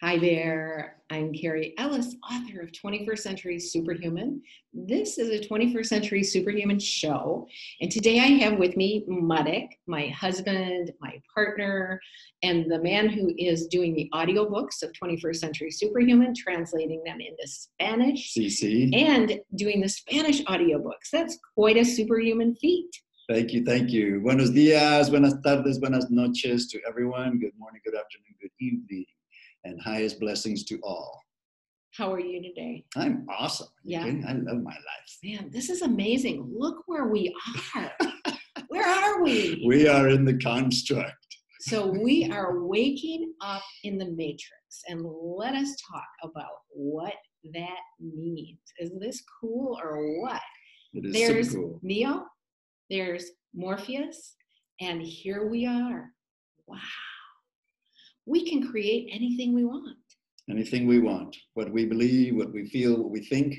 Hi there, I'm Cary Ellis, author of 21st Century Superhuman. This is a 21st Century Superhuman show, and today I have with me Marek, my husband, my partner, and the man who is doing the audiobooks of 21st Century Superhuman, translating them into Spanish, CC. and doing the Spanish audiobooks. That's quite a superhuman feat. Thank you, thank you. Buenos dias, buenas tardes, buenas noches to everyone. Good morning, good afternoon, good evening, and highest blessings to all. How are you today? I'm awesome. Yeah. I love my life. Man, this is amazing. Look where we are. where are we? We are in the construct. So we are waking up in the matrix, and let us talk about what that means. Is this cool or what? It is There's super cool. Neo, there's Morpheus, and here we are. Wow. We can create anything we want. Anything we want, what we believe, what we feel, what we think,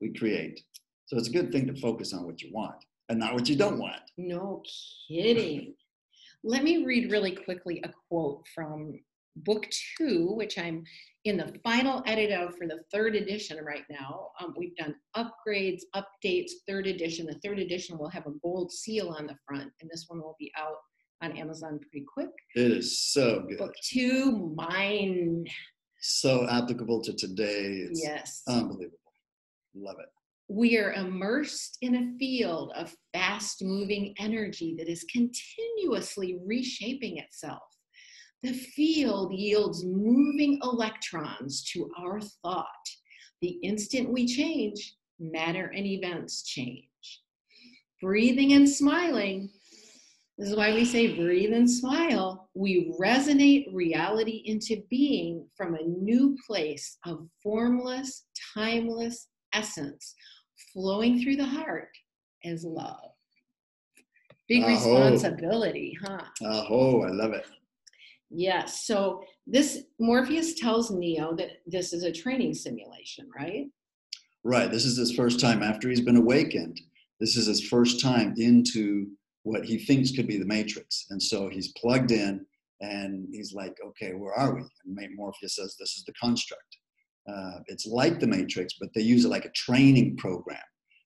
we create. So it's a good thing to focus on what you want and not what you don't want. No kidding. Let me read really quickly a quote from book two, which I'm in the final edit of for the third edition right now. Um, we've done upgrades, updates, third edition. The third edition will have a gold seal on the front, and this one will be out on Amazon pretty quick. It is so good. Book two, mine. So applicable to today. It's Yes. unbelievable. Love it. we are immersed in a field of fast moving energy that is continuously reshaping itself. The field yields moving electrons to our thought. The instant we change, matter and events change. Breathing and smiling, this is why we say breathe and smile. We resonate reality into being from a new place of formless, timeless essence flowing through the heart as love. Big Aho. responsibility, huh? Oh, I love it. Yes. So this Morpheus tells Neo that this is a training simulation, right? Right. This is his first time after he's been awakened. This is his first time into what he thinks could be the matrix. And so he's plugged in and he's like, okay, where are we? And Morpheus says, this is the construct. Uh, it's like the matrix, but they use it like a training program.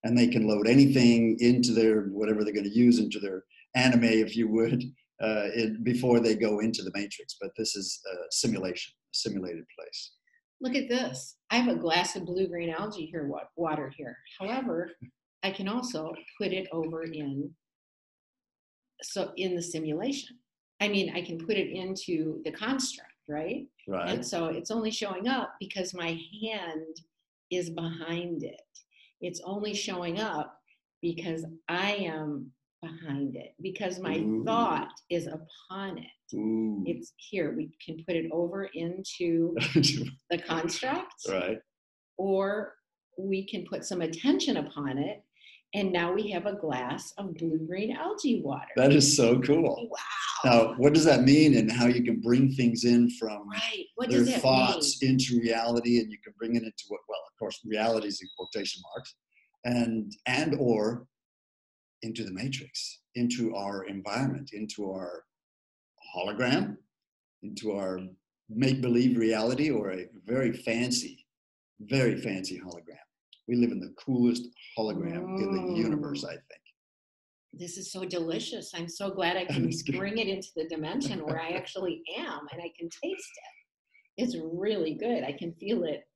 And they can load anything into their, whatever they're going to use into their anime, if you would, uh, before they go into the matrix. But this is a simulation, a simulated place. Look at this. I have a glass of blue green algae here, wa- water here. However, I can also put it over in so in the simulation. I mean, I can put it into the construct, right? Right. And so it's only showing up because my hand is behind it. It's only showing up because I am behind it, because my Ooh. thought is upon it. Ooh. It's here. We can put it over into the construct, right. or we can put some attention upon it. And now we have a glass of blue green algae water. That is so cool. wow. Now, what does that mean and how you can bring things in from Right. What their thoughts mean? into reality and you can bring it into what well, of course, reality is in quotation marks and and or into the matrix, into our environment, into our hologram, into our make-believe reality or a very fancy, very fancy hologram. We live in the coolest hologram in the universe. I think. This is so delicious. I'm so glad I can bring it into the dimension where I actually am and I can taste it. It's really good. I can feel it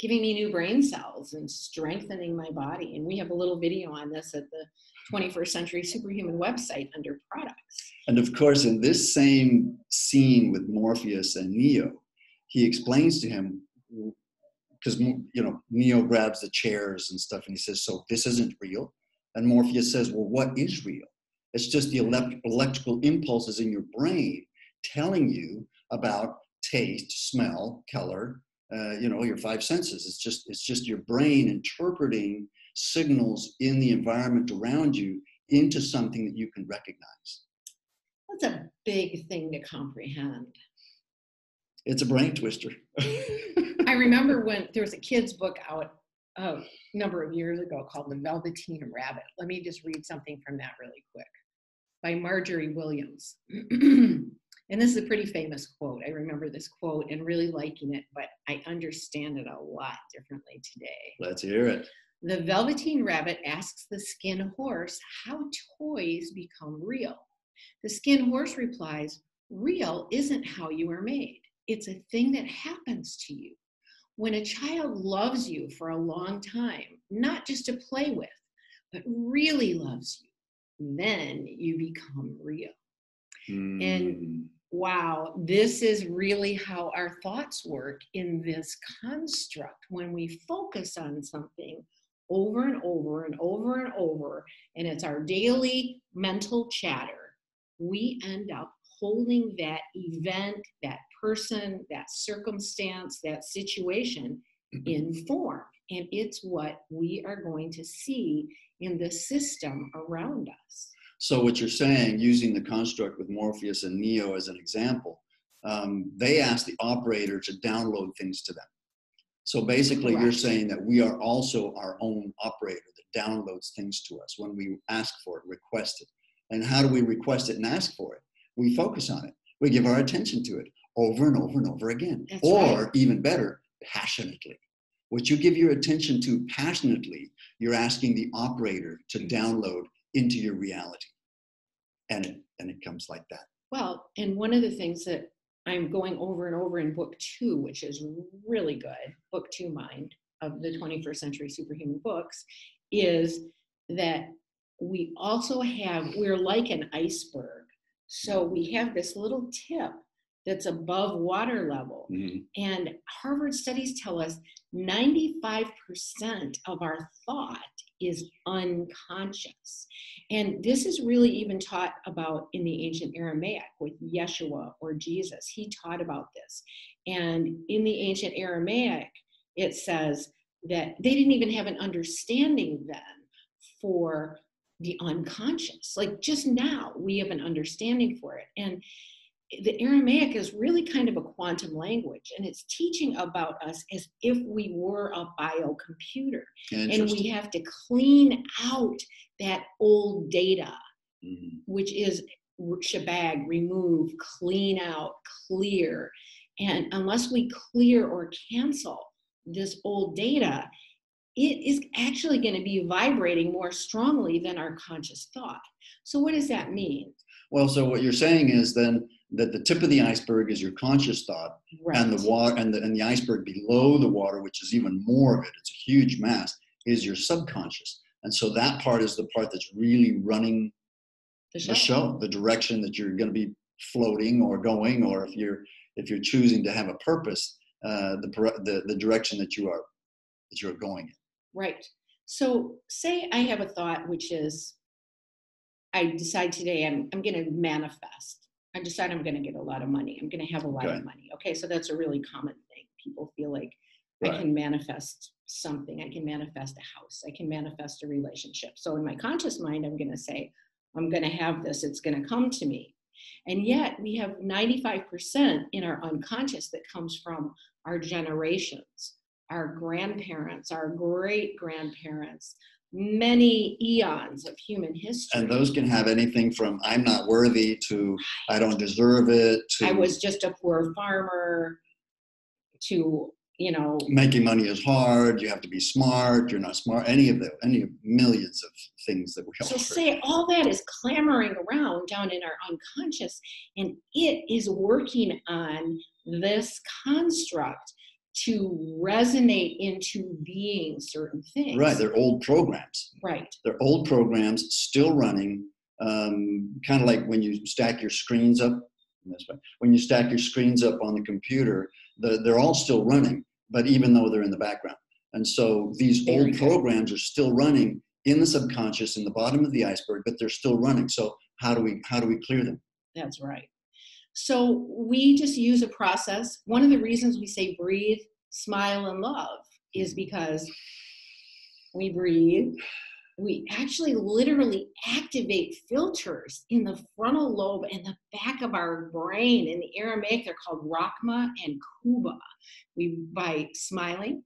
giving me new brain cells and strengthening my body. And we have a little video on this at the 21st Century Superhuman website under products. And of course, in this same scene with Morpheus and Neo, he explains to him, because you know Neo grabs the chairs and stuff, and he says, "So this isn't real." And Morpheus says, "Well, what is real? It's just the elect- electrical impulses in your brain telling you about taste, smell, color, uh, you know, your five senses. It's just it's just your brain interpreting signals in the environment around you into something that you can recognize." That's a big thing to comprehend. It's a brain twister. I remember when there was a kid's book out a number of years ago called The Velveteen Rabbit. Let me just read something from that really quick by Margery Williams. And this is a pretty famous quote. I remember this quote and really liking it, but I understand it a lot differently today. Let's hear it. The Velveteen Rabbit asks the skin horse how toys become real. The skin horse replies, Real isn't how you are made, it's a thing that happens to you. When a child loves you for a long time, not just to play with, but really loves you, then you become real. Mm. And wow, this is really how our thoughts work in this construct. When we focus on something over and over and over and over, and it's our daily mental chatter, we end up holding that event, that person, that circumstance, that situation in form. And it's what we are going to see in the system around us. So, what you're saying, using the construct with Morpheus and Neo as an example, um, they ask the operator to download things to them. So, basically, you're saying that we are also our own operator that downloads things to us when we ask for it, request it. And how do we request it and ask for it? We focus on it, we give our attention to it over and over and over again. That's or, right. even better, passionately. What you give your attention to passionately, you're asking the operator to download into your reality. And it, and it comes like that. Well, and one of the things that I'm going over and over in book two, which is really good, book two mind of the mm-hmm. 21st century superhuman books, is that we also have, we're like an iceberg. So we have this little tip that's above water level. Mm-hmm. And Harvard studies tell us 95% of our thought is unconscious. And this is really even taught about in the ancient Aramaic with Yeshua or Jesus. He taught about this. And in the ancient Aramaic, it says that they didn't even have an understanding then for the unconscious. Like just now, we have an understanding for it. And the Aramaic is really kind of a quantum language, and it's teaching about us as if we were a biocomputer. And we have to clean out that old data, Mhm. which is shebag, remove, clean out, clear. And unless we clear or cancel this old data, it is actually going to be vibrating more strongly than our conscious thought. So, what does that mean? Well, so what you're saying is then that the tip of the iceberg is your conscious thought, and the water and the and the iceberg below the water, which is even more of it, it's a huge mass, is your subconscious. And so that part is the part that's really running the the show, the direction that you're going to be floating or going, or if you're if you're choosing to have a purpose, uh, the, the the direction that you are that you're going in. Right. So, say I have a thought, which is I decide today I'm, I'm going to manifest. I decide I'm going to get a lot of money. I'm going to have a lot of money. Okay. So, that's a really common thing. People feel like I can manifest something. I can manifest a house. I can manifest a relationship. So, in my conscious mind, I'm going to say, I'm going to have this. It's going to come to me. And yet, we have 95% in our unconscious that comes from our generations, our grandparents, our great grandparents, many eons of human history. And those can have anything from "I'm not worthy" to "I don't deserve it" to I was just a poor farmer to, you know, making money is hard. You have to be smart. You're not smart. Any of the any of millions of things that we So say all that is clamoring around down in our unconscious, and it is working on this construct to resonate into being certain things. Right, they're old programs. right. They're old programs still running. Um, kind of like when you stack your screens up. When you stack your screens up on the computer, the, they're all still running, but even though they're in the background. And so these old programs are still running in the subconscious, in the bottom of the iceberg, but they're still running. So how do we how do we clear them? That's right. So we just use a process. One of the reasons we say breathe, smile, and love is because we breathe. We actually literally activate filters in the frontal lobe and the back of our brain. In the Aramaic, they're called Rachma and Kuba. We by smiling,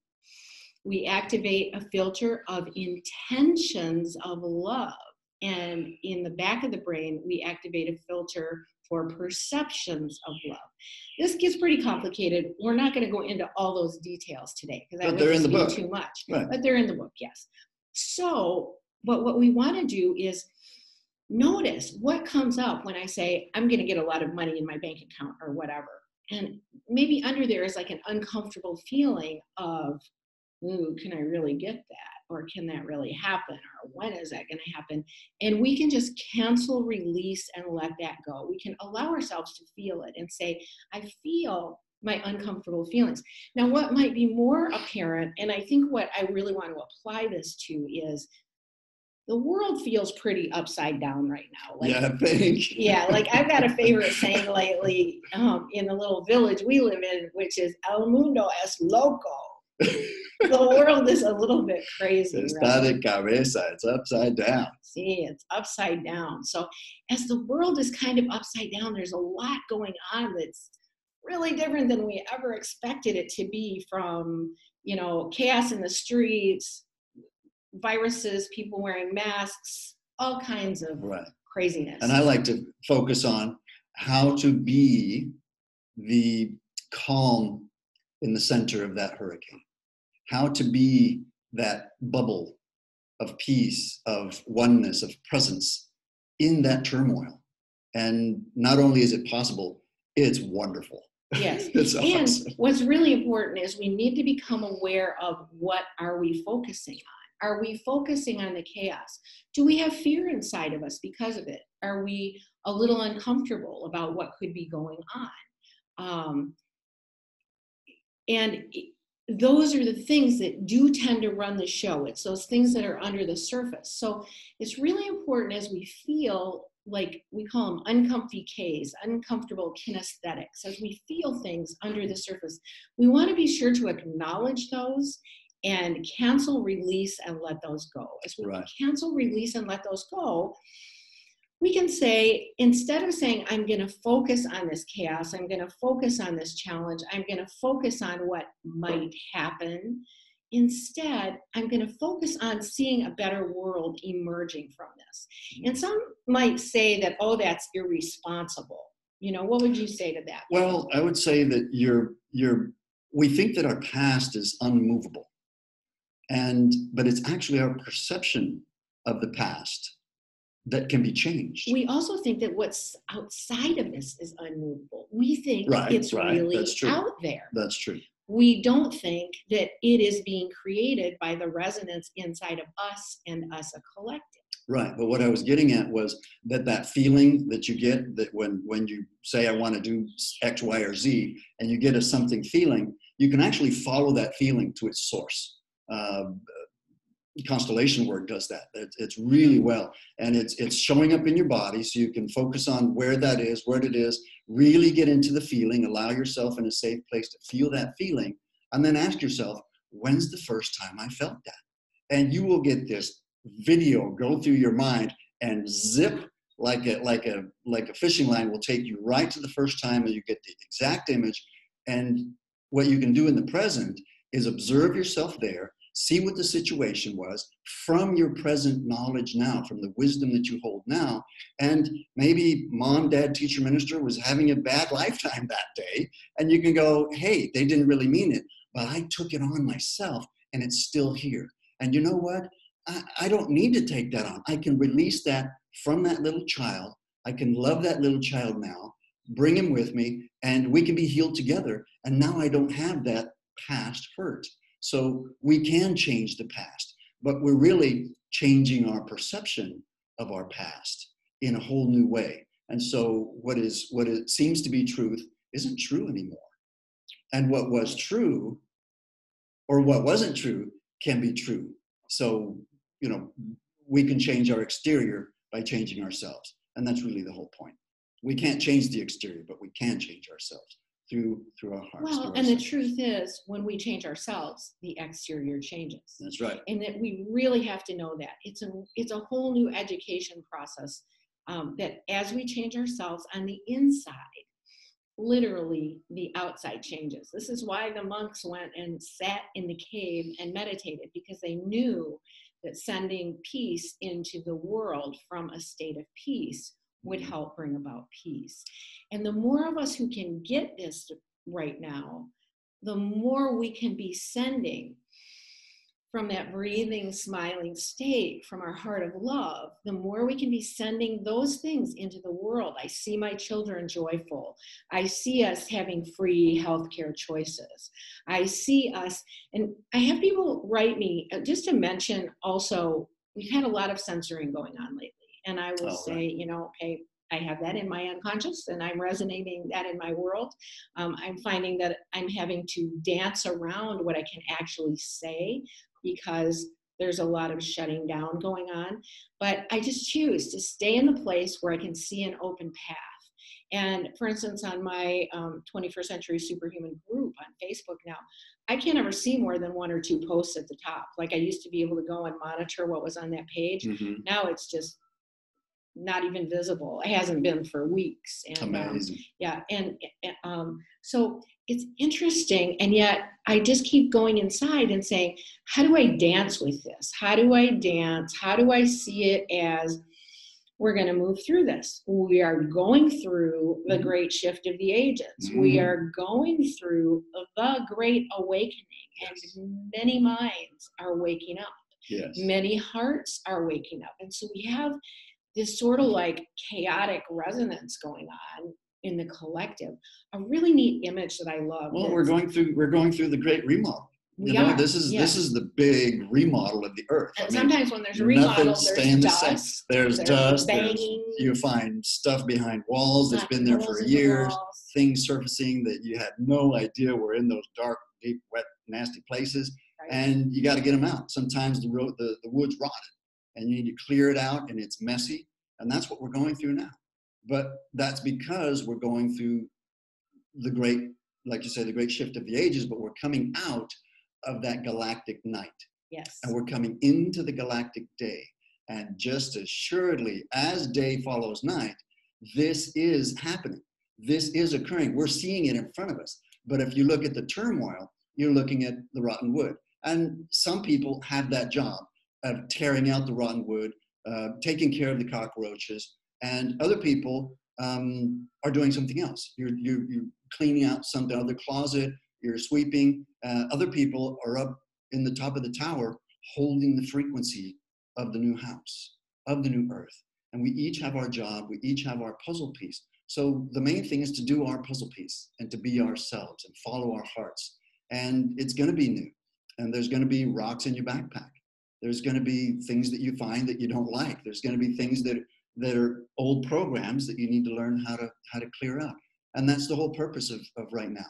we activate a filter of intentions of love. And in the back of the brain, we activate a filter for perceptions of love. This gets pretty complicated. We're not going to go into all those details today because that they're would in the book. be too much. Right. But they're in the book, yes. So, but what we want to do is notice what comes up when I say I'm going to get a lot of money in my bank account or whatever. And maybe under there is like an uncomfortable feeling of, ooh, can I really get that? Or can that really happen? Or when is that going to happen? And we can just cancel, release, and let that go. We can allow ourselves to feel it and say, I feel my uncomfortable feelings. Now, what might be more apparent, and I think what I really want to apply this to is the world feels pretty upside down right now. Like, yeah, I think. yeah, like I've got a favorite saying lately um, in the little village we live in, which is "El mundo es loco." the world is a little bit crazy. Está Right? de cabeza. It's upside down. See, it's upside down. So, as the world is kind of upside down, there's a lot going on that's really different than we ever expected it to be. From you know, chaos in the streets, viruses, people wearing masks, all kinds of Right. craziness. And I like to focus on how to be the calm in the center of that hurricane, how to be that bubble of peace, of oneness, of presence in that turmoil. And not only is it possible, it's wonderful. Yes. it's And awesome. what's really important is we need to become aware of what are we focusing on? Are we focusing on the chaos? Do we have fear inside of us because of it? Are we a little uncomfortable about what could be going on? Um, and those are the things that do tend to run the show. It's those things that are under the surface. So it's really important as we feel like we call them uncomfy Ks, uncomfortable kinesthetics, as we feel things under the surface, we want to be sure to acknowledge those and cancel, release, and let those go. As we Right. cancel, release, and let those go, we can say, instead of saying, I'm going to focus on this chaos, I'm going to focus on this challenge, I'm going to focus on what might happen, instead, I'm going to focus on seeing a better world emerging from this. And some might say that, oh, that's irresponsible. You know, what would you say to that? Well, I would say that you're you're we think that our past is unmovable. And but it's actually our perception of the past that can be changed. We also think that what's outside of this is unmovable. We think Right, it's right, really out there. That's true. we don't think that it is being created by the resonance inside of us and us a collective. Right. But what I was getting at was that that feeling that you get that when when you say I want to do X, Y, or Z, and you get a something feeling, you can actually follow that feeling to its source. Uh, constellation work does that. It's, it's really well, and it's it's showing up in your body, so you can focus on where that is, where it is. Really get into the feeling. Allow yourself in a safe place to feel that feeling, and then ask yourself, when's the first time I felt that? And you will get this video go through your mind and zip like a like a like a fishing line will take you right to the first time and you get the exact image and what you can do in the present is observe yourself there see what the situation was from your present knowledge now from the wisdom that you hold now and maybe mom dad teacher minister was having a bad lifetime that day and you can go hey they didn't really mean it but i took it on myself and it's still here and you know what I, I don't need to take that on. I can release that from that little child. I can love that little child now, bring him with me, and we can be healed together. And now I don't have that past hurt. So we can change the past, but we're really changing our perception of our past in a whole new way. And so what is what it seems to be truth isn't true anymore. And what was true or what wasn't true can be true. So you know, we can change our exterior by changing ourselves. And that's really the whole point. We can't change the exterior, but we can change ourselves through through our hearts. Well, and the truth is, when we change ourselves, the exterior changes. That's right. and that we really have to know that it's a it's a whole new education process um, that as we change ourselves on the inside literally the outside changes this is why the monks went and sat in the cave and meditated because they knew that sending peace into the world from a state of peace would Mhm. help bring about peace. And the more of us who can get this right now, the more we can be sending from that breathing, smiling state, from our heart of love, the more we can be sending those things into the world. I see my children joyful. I see us having free healthcare choices. I see us, and I have people write me uh, just to mention also, we've had a lot of censoring going on lately. And I will Oh, say, right. you know, okay, I have that in my unconscious and I'm resonating that in my world. Um, I'm finding that I'm having to dance around what I can actually say because there's a lot of shutting down going on. But I just choose to stay in the place where I can see an open path. And for instance, on my um, 21st Century Superhuman group on Facebook now, I can't ever see more than one or two posts at the top. Like I used to be able to go and monitor what was on that page. Mhm. Now it's just not even visible. It hasn't been for weeks. And um, Amazing. yeah and, and um, so it's interesting and yet i just keep going inside and saying how do i dance with this how do i dance how do i see it as we're going to move through this we are going through the Mhm. great shift of the ages we Mhm. are going through the great awakening and many minds are waking up Yes. many hearts are waking up and so we have this sort of like chaotic resonance going on in the collective a really neat image that i love Well, we're going through we're going through the great remodel. we you know, are this is yeah. this is the big remodel of the earth. I and mean, sometimes when there's a remodel there's staying the dust There's there's dust. There's, banging you find stuff behind walls that's been there for in the years. Things surfacing that you had no idea were in those dark, deep, wet, nasty places. Right. and you got to get them out. Sometimes the road, the, the wood's rotted, and you need to clear it out, and it's messy, and that's what we're going through now. But that's because we're going through the great, like you say, the great shift of the ages. But we're coming out of that galactic night, yes and we're coming into the galactic day. And just as surely as day follows night, this is happening. This is occurring. We're seeing it in front of us. But if you look at the turmoil, you're looking at the rotten wood. And some people have that job of tearing out the rotten wood, uh, taking care of the cockroaches, and other people um, are doing something else. You're, you're, you're cleaning out some other closet, you're sweeping. Uh, other people are up in the top of the tower holding the frequency of the new house, of the new earth. And we each have our job, we each have our puzzle piece. So the main thing is to do our puzzle piece and to be ourselves and follow our hearts. And it's going to be new. And there's going to be rocks in your backpack. There's going to be things that you find that you don't like. There's going to be things that that are old programs that you need to learn how to how to clear out. And that's the whole purpose of, of right now.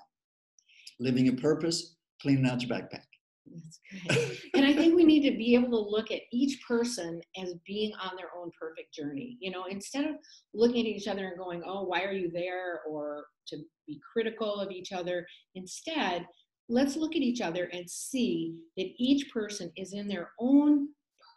Living a purpose, cleaning out your backpack. That's great. and I think we need to be able to look at each person as being on their own perfect journey. You know, instead of looking at each other and going, oh, why are you there? Or to be critical of each other. Instead, let's look at each other and see that each person is in their own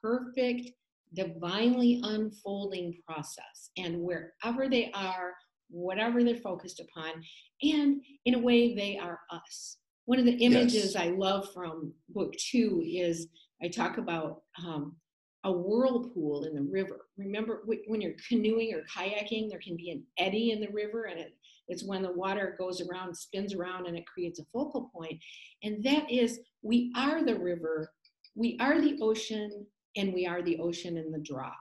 perfect, divinely unfolding process. And wherever they are, whatever they're focused upon, and in a way, they are us one of the images Yes. I love from book two is I talk about um, a whirlpool in the river. Remember when you're canoeing or kayaking, there can be an eddy in the river, and it, it's when the water goes around, spins around, and it creates a focal point. And that is, we are the river, we are the ocean, and we are the ocean in the drop.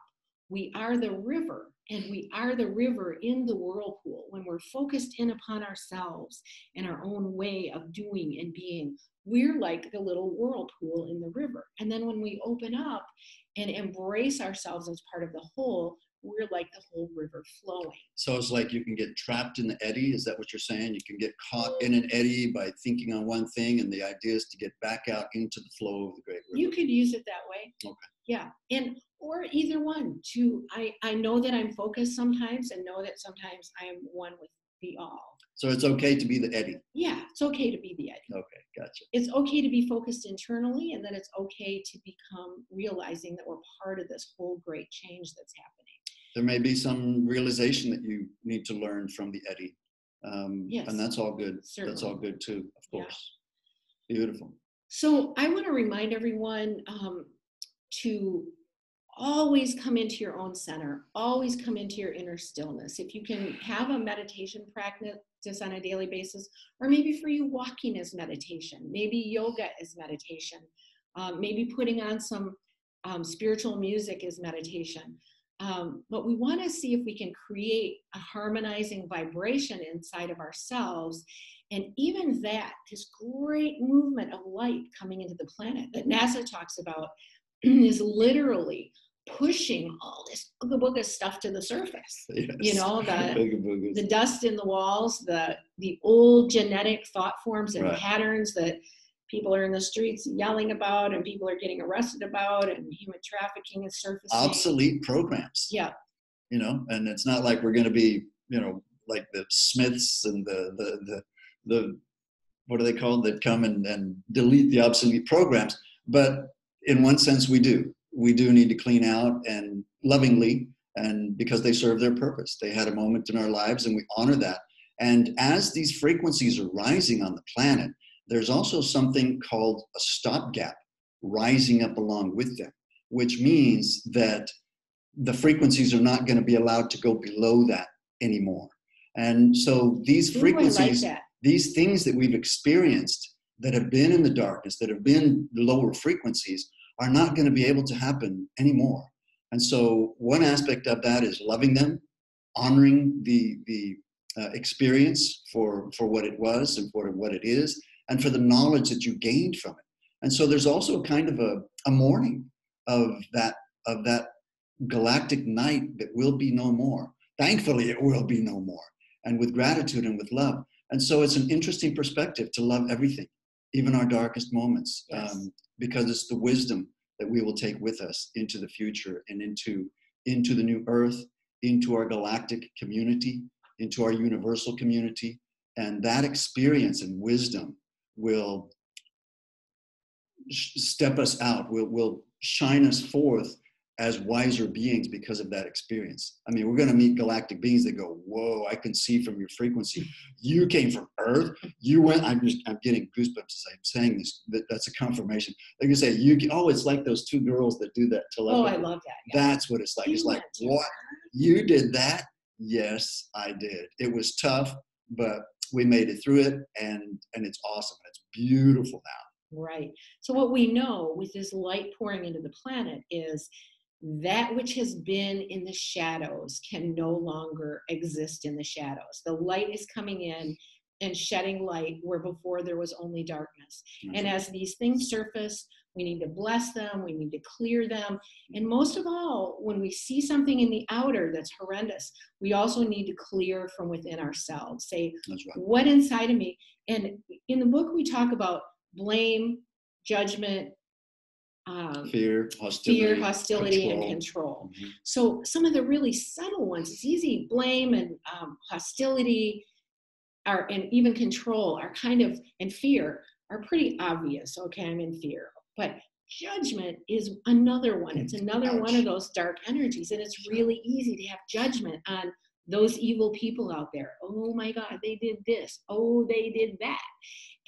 We are the river, and we are the river in the whirlpool. When we're focused in upon ourselves and our own way of doing and being, we're like the little whirlpool in the river. And then when we open up and embrace ourselves as part of the whole, we're like the whole river flowing. So it's like you can get trapped in the eddy. Is that what you're saying? You can get caught in an mm-hmm. eddy by thinking on one thing, and the idea is to get back out into the flow of the great river. You could use it that way. Okay. Yeah. And or either one. To I, I know that I'm focused sometimes and know that sometimes I am one with the all. So it's okay to be the eddy. Yeah, it's okay to be the eddy. Okay, gotcha. It's okay to be focused internally and then it's okay to become realizing that we're part of this whole great change that's happening. There may be some realization that you need to learn from the eddy, um, Yes, and that's all good. That's all good too, of Yeah. course. Beautiful. So I want to remind everyone um, to always come into your own center, always come into your inner stillness. If you can have a meditation practice on a daily basis, or maybe for you, walking is meditation, maybe yoga is meditation, um, maybe putting on some um, spiritual music is meditation. Um, but we want to see if we can create a harmonizing vibration inside of ourselves. And even that, this great movement of light coming into the planet that NASA talks about, is literally pushing all this booga booga stuff to the surface. Yes. You know, the, the dust in the walls, the the old genetic thought forms and right. patterns that people are in the streets yelling about and people are getting arrested about and human trafficking is surfacing. Obsolete programs. Yeah. You know, and it's not like we're gonna be, you know, like the Smiths and the the the, the what are they called that come and, and delete the obsolete programs. But in one sense we do we do need to clean out and lovingly and because they serve their purpose they had a moment in our lives and we honor that and as these frequencies are rising on the planet there's also something called a stopgap rising up along with them which means that the frequencies are not going to be allowed to go below that anymore and so these frequencies like these things that we've experienced that have been in the darkness that have been lower frequencies are not going to be able to happen anymore. And so, one aspect of that is loving them, honoring the the uh, experience for for what it was and for what it is, and for the knowledge that you gained from it. And so, there's also a kind of a, a mourning of that of that galactic night that will be no more. Thankfully, it will be no more, and with gratitude and with love. And so, it's an interesting perspective to love everything, even our darkest moments. Yes. Um, because it's the wisdom that we will take with us into the future and into into the new earth into our galactic community into our universal community and that experience and wisdom will step us out will will shine us forth as wiser beings because of that experience. I mean, we're going to meet galactic beings that go, "Whoa! I can see from your frequency. You came from Earth. You went." I'm just, I'm getting goosebumps as I'm saying this. That, that's a confirmation. Like you say, you. Can, oh, it's like those two girls that do that telepathy. Oh, I love that. Yeah. That's what it's like. It's like what you did that. Yes, I did. It was tough, but we made it through it, and and it's awesome. It's beautiful now. Right. So what we know with this light pouring into the planet is that which has been in the shadows can no longer exist in the shadows. The light is coming in and shedding light where before there was only darkness. Mm-hmm. And as these things surface, we need to bless them, we need to clear them. And most of all, when we see something in the outer that's horrendous, we also need to clear from within ourselves. Say, right. what inside of me? And in the book, we talk about blame, judgment, um, fear, hostility, fear, hostility, control. and control. Mm-hmm. So some of the really subtle ones, it's easy. Blame and um, hostility, are and even control are kind of and fear are pretty obvious. Okay, I'm in fear, but judgment is another one. It's another one of those dark energies, and it's really easy to have judgment on those evil people out there. Oh my God, they did this. Oh, they did that.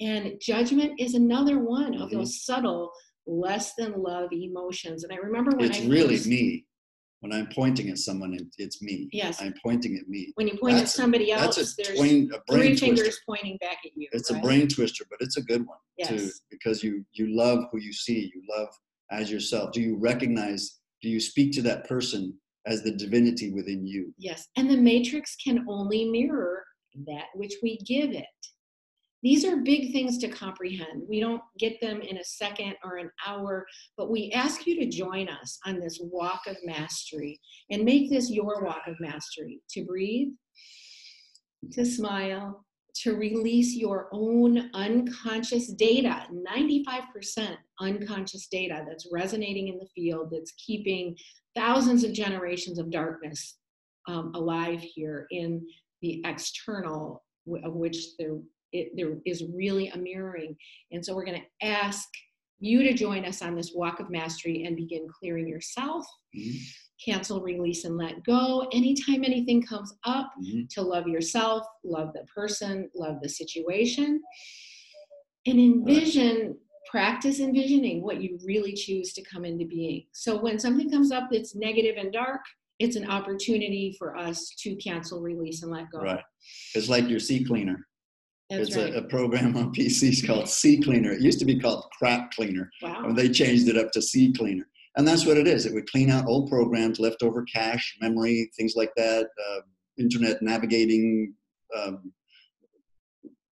And judgment is another one of mm-hmm. those subtle less than love emotions. And I remember when it's I really first, me. When I'm pointing at someone, it's me. Yes. I'm pointing at me. When you point that's at somebody else, that's a, there's twain, a three twister. fingers pointing back at you. It's right? a brain twister, but it's a good one yes. too, because you you love who you see. You love as yourself. Do you recognize? Do you speak to that person as the divinity within you? Yes. And the matrix can only mirror that which we give it. These are big things to comprehend. We don't get them in a second or an hour, but we ask you to join us on this walk of mastery and make this your walk of mastery to breathe, to smile, to release your own unconscious data 95% unconscious data that's resonating in the field, that's keeping thousands of generations of darkness um, alive here in the external, of which there it, there is really a mirroring. And so we're going to ask you to join us on this walk of mastery and begin clearing yourself. Mm-hmm. Cancel, release, and let go. Anytime anything comes up, mm-hmm. to love yourself, love the person, love the situation, and envision practice envisioning what you really choose to come into being. So when something comes up that's negative and dark, it's an opportunity for us to cancel, release, and let go. Right. It's like your CCleaner. That's it's right. a, a program on PCs called CCleaner. It used to be called Crap Cleaner. wow. And they changed it up to CCleaner. And that's what it is. It would clean out old programs, leftover cache, memory, things like that, uh, internet navigating um,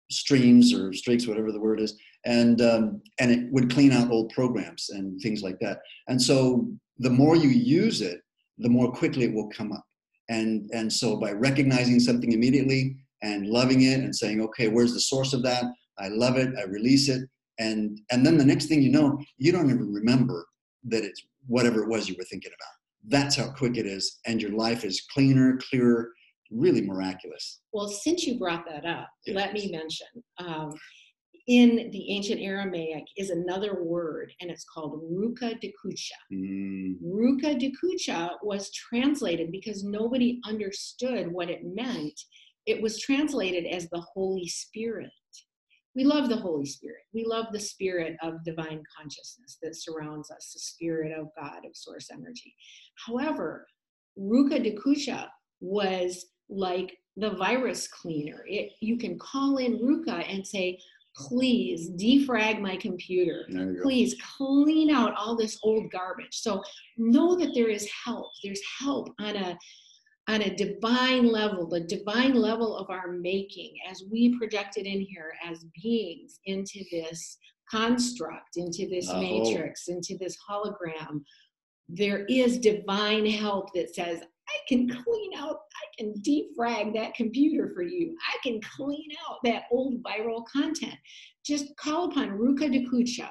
streams or streaks, whatever the word is. And, um, and it would clean out old programs and things like that. And so the more you use it, the more quickly it will come up. And, and so by recognizing something immediately and loving it and saying, okay, where's the source of that? I love it, I release it. And, and then the next thing you know, you don't even remember that it's whatever it was you were thinking about. That's how quick it is. And your life is cleaner, clearer, really miraculous. Well, since you brought that up, let me mention um, in the ancient Aramaic is another word, and it's called ruka dekucha. Mm, Ruka dekucha was translated because nobody understood what it meant. It was translated as the Holy Spirit. We love the Holy Spirit. We love the spirit of divine consciousness that surrounds us, the spirit of God, of source energy. However, Ruka dekucha was like the virus cleaner. It, you can call in Ruka and say, please defrag my computer go. please clean out all this old garbage so know that there is help there's help on a on a divine level the divine level of our making as we project it in here as beings into this construct into this Aho. matrix into this hologram. There is divine help that says i can clean out i can defrag that computer for you. I can clean out that old viral content. Just call upon ruka dekucha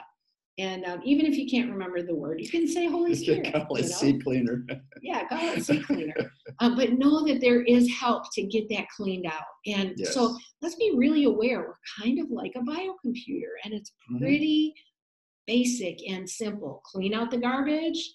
and um, even if you can't remember the word you can say holy spirit call it you know? CCleaner. yeah call it CCleaner um, but know that there is help to get that cleaned out and Yes. so let's be really aware we're kind of like a biocomputer and it's Mhm. pretty basic and simple clean out the garbage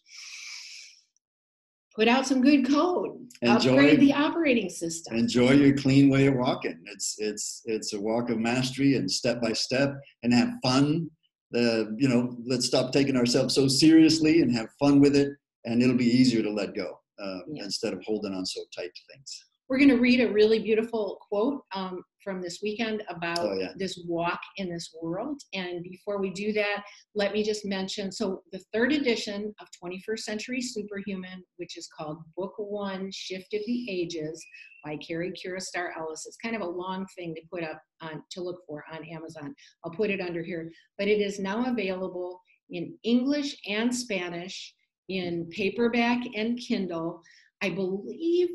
put out some good code Enjoy- upgrade the operating system Enjoy your clean way of walking. It's it's it's a walk of mastery and step by step and have fun. The you know let's stop taking ourselves so seriously and have fun with it, and it'll be easier to let go uh, Yeah. instead of holding on so tight to things. We're going to read a really beautiful quote um, from this weekend about Oh, yeah. this walk in this world. And before we do that, let me just mention so, the third edition of 21st Century Superhuman, which is called Book One Shift of the Ages by Cary Kirastar Ellis. It's kind of a long thing to put up on to look for on Amazon. I'll put it under here, but it is now available in English and Spanish, in paperback and Kindle. I believe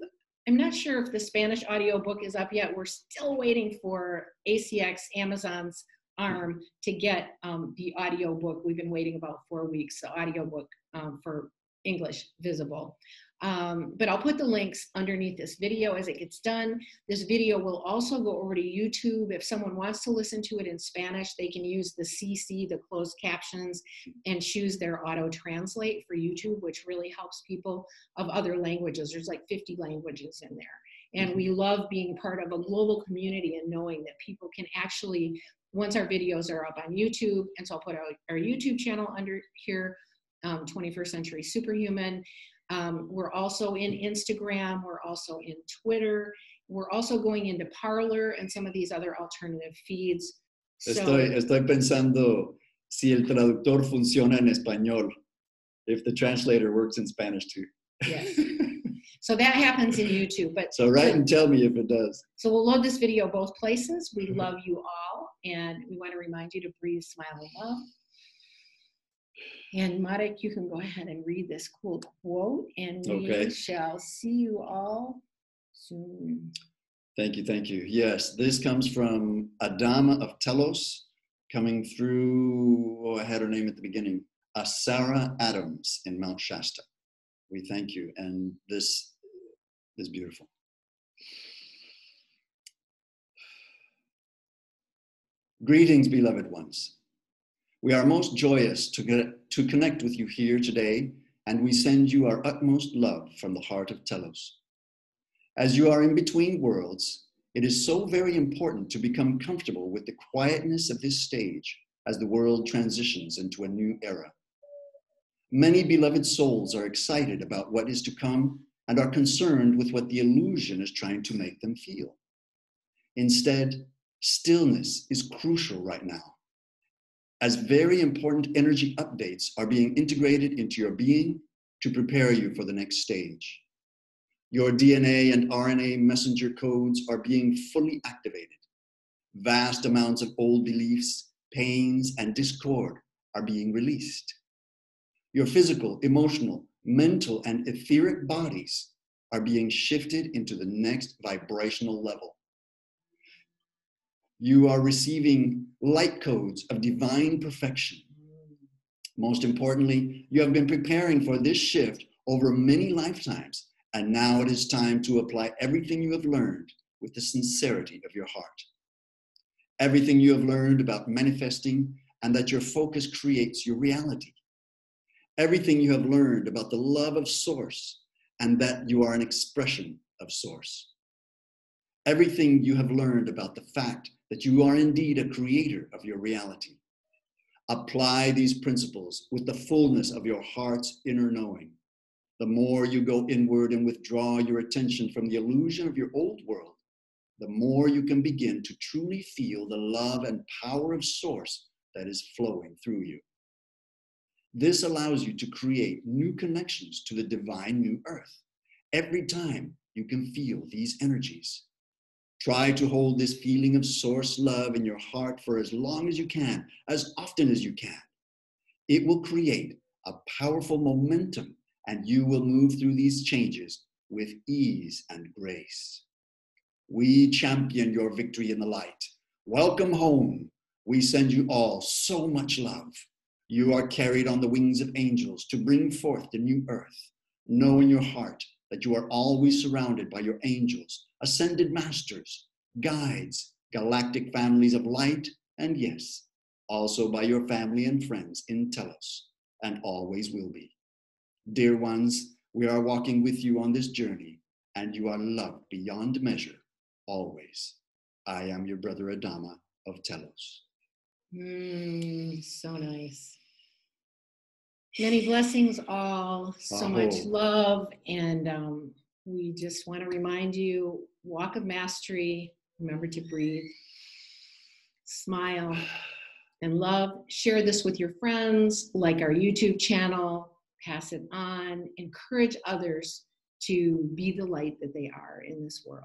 I'm not sure if the Spanish audiobook is up yet. We're still waiting for ACX, Amazon's arm, to get um, the audiobook. We've been waiting about four weeks, the audiobook um, for English visible. Um, but I'll put the links underneath this video as it gets done. This video will also go over to YouTube. If someone wants to listen to it in Spanish, they can use the CC, the closed captions, and choose their auto translate for YouTube, which really helps people of other languages. There's like 50 languages in there. And we love being part of a global community and knowing that people can actually, once our videos are up on YouTube, and so I'll put our, our YouTube channel under here, um, 21st Century Superhuman. Um, we're also in Instagram, we're also in Twitter, we're also going into Parler and some of these other alternative feeds. So, Estoy, estoy pensando si el traductor funciona en español, if the translator works in Spanish too. Yes. so that happens in YouTube, but so write and tell me if it does. So we'll load this video both places. We Mhm. love you all, and we want to remind you to breathe, smile, and love. And Marek, you can go ahead and read this cool quote, and we Okay. shall see you all soon. Thank you, thank you. Yes, this comes from Adama of Telos, coming through, oh, I had her name at the beginning, uh, Asara Adams in Mount Shasta. We thank you, and this is beautiful. Greetings, beloved ones. We are most joyous to, get, to connect with you here today, and we send you our utmost love from the heart of Telos. As you are in between worlds, it is so very important to become comfortable with the quietness of this stage as the world transitions into a new era. Many beloved souls are excited about what is to come and are concerned with what the illusion is trying to make them feel. Instead, stillness is crucial right now, as very important energy updates are being integrated into your being to prepare you for the next stage. Your DNA and RNA messenger codes are being fully activated. Vast amounts of old beliefs, pains, and discord are being released. Your physical, emotional, mental, and etheric bodies are being shifted into the next vibrational level. You are receiving light codes of divine perfection. Most importantly, you have been preparing for this shift over many lifetimes, and now it is time to apply everything you have learned with the sincerity of your heart. Everything you have learned about manifesting and that your focus creates your reality everything you have learned about the love of Source and that you are an expression of Source. Everything you have learned about the fact that you are indeed a creator of your reality. Apply these principles with the fullness of your heart's inner knowing. The more you go inward and withdraw your attention from the illusion of your old world, the more you can begin to truly feel the love and power of Source that is flowing through you. This allows you to create new connections to the divine new earth. Every time you can feel these energies. Try to hold this feeling of source love in your heart for as long as you can, as often as you can. It will create a powerful momentum and you will move through these changes with ease and grace. We champion your victory in the light. Welcome home. We send you all so much love. You are carried on the wings of angels to bring forth the new earth. Know in your heart that you are always surrounded by your angels, ascended masters, guides, galactic families of light, and yes, also by your family and friends in Telos, and always will be. Dear ones, we are walking with you on this journey, and you are loved beyond measure, always. I am your brother Adama of Telos. Mm, so nice. Many blessings, all. So much love. And um, we just want to remind you walk of mastery. Remember to breathe, smile, and love. Share this with your friends, like our YouTube channel, pass it on, encourage others to be the light that they are in this world.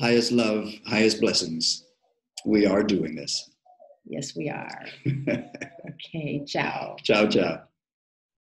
Highest love, highest blessings. We are doing this. Yes, we are. okay, ciao. Ciao, ciao.